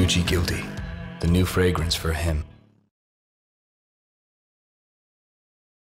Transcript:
Gucci Guilty, the new fragrance for him.